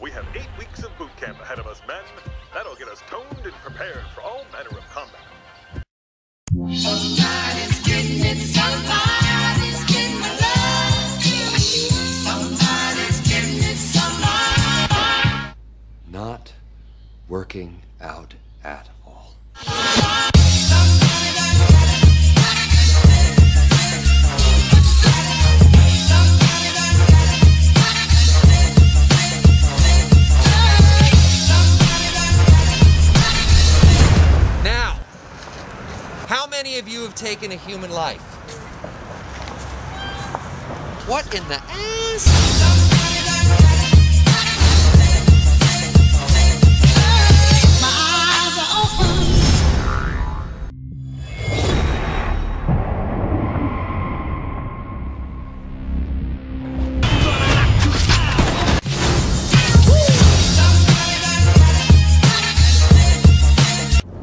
We have eight weeks of boot camp ahead of us, men. That'll get us toned and prepared for all manner of combat. Somebody's getting it, somebody's getting my love. Somebody's getting it, somebody. Not working out at all. How many of you have taken a human life? What in the ass?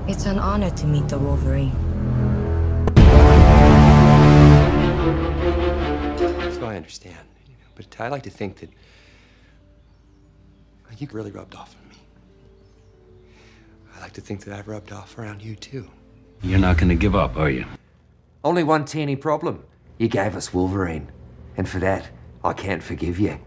It's an honor to meet the Wolverine. But I like to think that well, you really rubbed off on me. I like to think that I've rubbed off around you too. You're not gonna give up, are you? Only one teeny problem. You gave us Wolverine. And for that, I can't forgive you.